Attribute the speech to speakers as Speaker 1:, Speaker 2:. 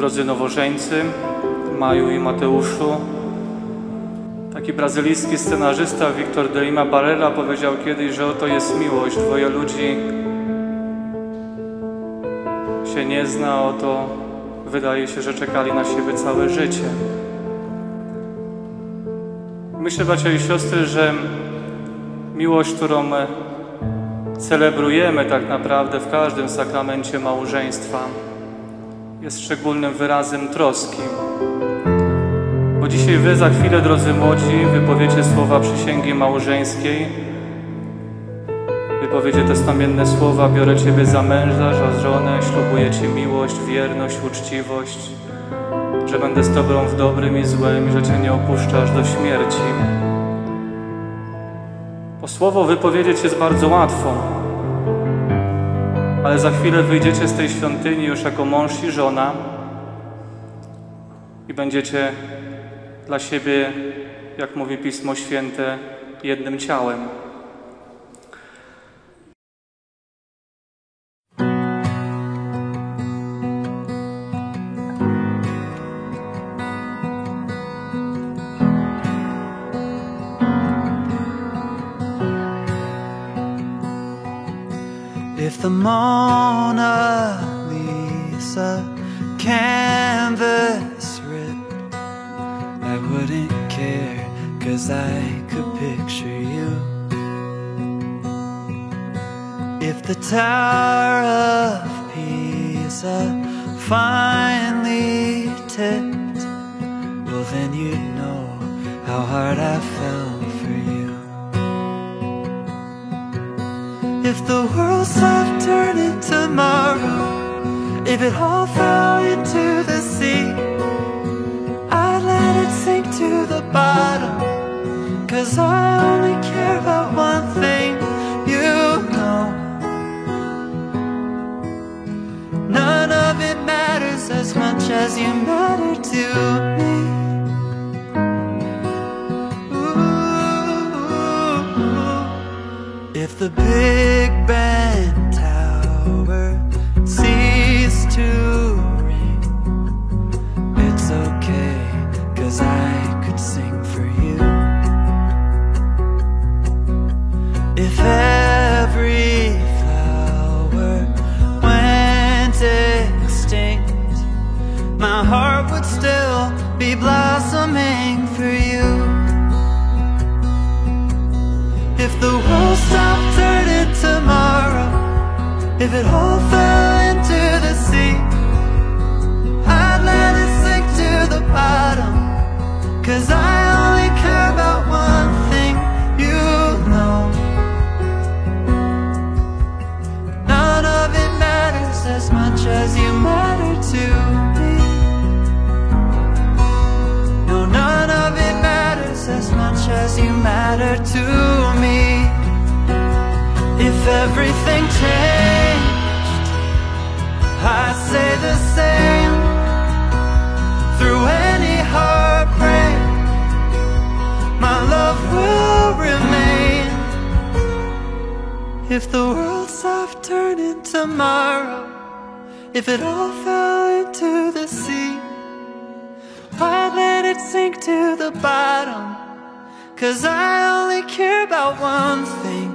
Speaker 1: drodzy nowożeńcy, Maju i Mateuszu. Taki brazylijski scenarzysta Victor de Lima Barrera powiedział kiedyś, że oto jest miłość. Dwoje ludzi się nie zna, oto wydaje się, że czekali na siebie całe życie. Myślę, bracia i siostry, że miłość, którą celebrujemy tak naprawdę w każdym sakramencie małżeństwa, jest szczególnym wyrazem troski. Bo dzisiaj Wy za chwilę, drodzy młodzi, wypowiecie słowa przysięgi małżeńskiej, wypowiecie testamienne słowa, biorę Ciebie za męża, za żonę, ślubuję Ci miłość, wierność, uczciwość, że będę z Tobą w dobrym i złym, że Cię nie opuszczasz do śmierci. Bo słowo wypowiedzieć jest bardzo łatwo, ale za chwilę wyjdziecie z tej świątyni już jako mąż i żona i będziecie dla siebie, jak mówi Pismo Święte, jednym ciałem.
Speaker 2: If the Mona Lisa canvas ripped, I wouldn't care, cause I could picture you. If the Tower of Pisa finally tipped, well, then you'd know how hard I fell If the world stopped turning tomorrow, if it all fell into the sea, I'd let it sink to the bottom. Cause I only care about one thing, you know. None of it matters as much as you matter to me. If the Big If every flower went extinct, my heart would still be blossoming for you. If the world stopped turning tomorrow, if it all fell into the sea, I'd let it sink to the bottom. Cause I you matter to me. If everything changed, I'd say the same. Through any heartbreak, my love will remain. If the world stopped turning tomorrow, if it all fell into the sea, I'd let it sink to the bottom. Cause I only care about one thing,